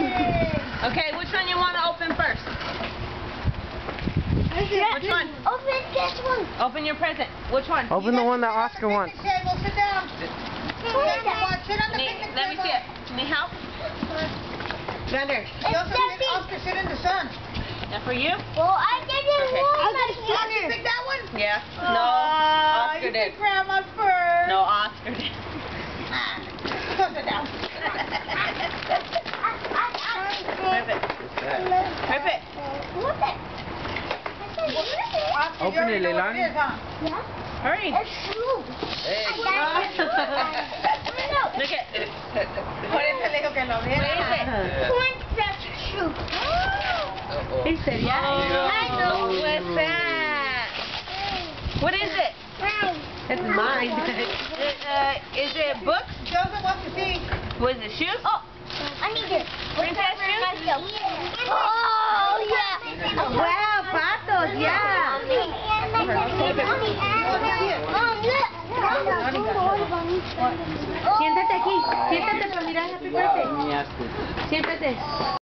Okay, which one you want to open first? Which one? Open this one. Open your present. Which one? Open the one that Oscar wants. Table, sit down. Who is that? Sit on the Need- picnic let me table. see it. Need help? Thunder. Oscar, sit in the sun. That for you? Well, I didn't Okay. want my Oscar, sister. pick that one? Yeah. Aw, No. Oscar you did. picked Grandma's first. No, Oscar did. Ah, Go sit down. Rip it. Rip it. Look at Oscar, Open it, Laylani. it is, huh? Yeah, Hurry. it's true. Look at. Por eso le digo que lo What viera. Princess shoe. ¿En serio? I know. What's that? What is it? It's mine. Uh, is it books? Joseph wants to see. Was it shoes? Oh, I need this. Princess shoes? Myself. Oh, yeah. Wow, patos, yeah. Siéntate aquí. Siéntate para mirar Happy Birthday. Siéntate.